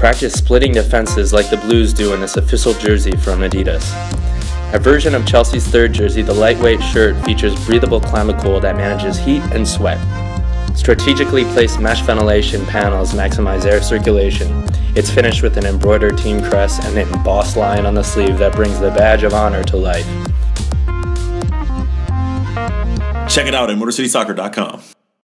Practice splitting defenses like the Blues do in this official jersey from Adidas. A version of Chelsea's third jersey, the lightweight shirt features breathable Climacool that manages heat and sweat. Strategically placed mesh ventilation panels maximize air circulation. It's finished with an embroidered team crest and an embossed lion on the sleeve that brings the badge of honor to life. Check it out at MotorCitySoccer.com.